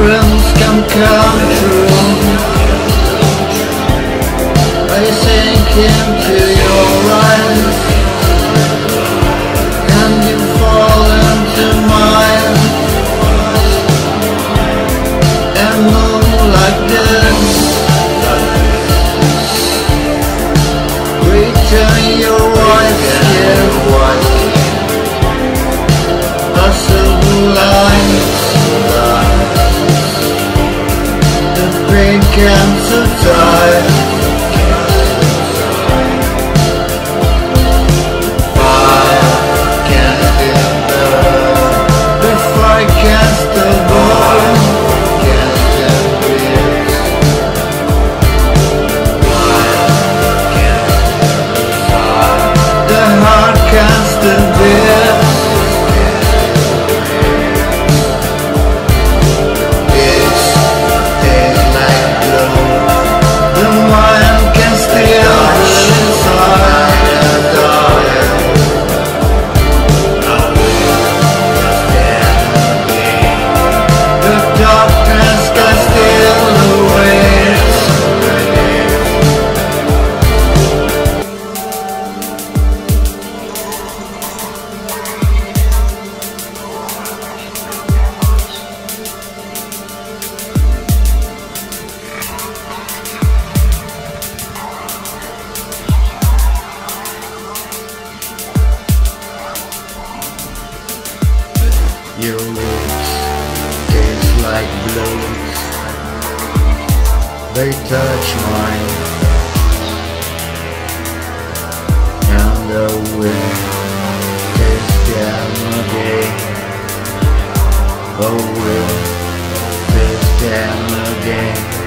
dreams can come true I sink into your eyes. And you fall into mine. And move like this Return your white. skin can't survive Your lips taste like blues They touch mine. And the wind takes them again. The wind takes them again